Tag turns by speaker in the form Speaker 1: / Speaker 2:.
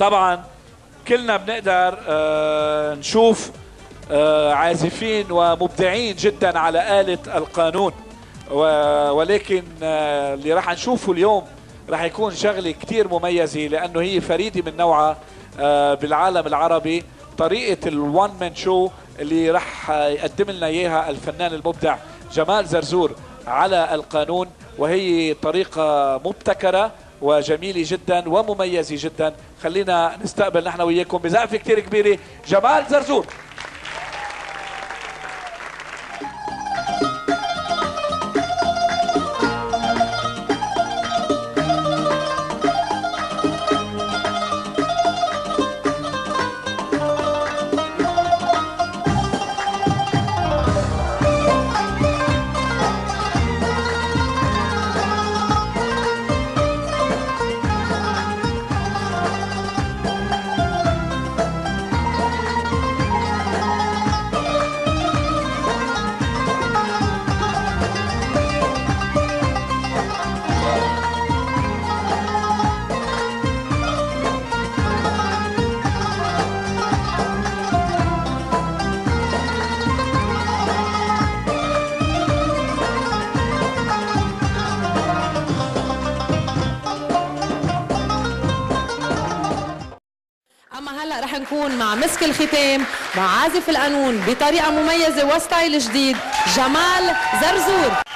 Speaker 1: طبعا كلنا بنقدر آه، نشوف آه، عازفين ومبدعين جدا على آلة القانون. ولكن آه، اللي راح نشوفه اليوم راح يكون شغلة كتير مميزة لأنه هي فريدة من نوعها بالعالم العربي. طريقة الوان مان شو اللي راح يقدم لنا إياها الفنان المبدع جمال زرزور على القانون وهي طريقة مبتكرة وجميلة جدا ومميزة جدا. خلينا نستقبل نحن وياكم بزقفة كتير كبيرة. جمال زرزور.
Speaker 2: هلا رح نكون مع مسك الختام مع عازف القانون بطريقة مميزة وستايل جديد جمال زرزور.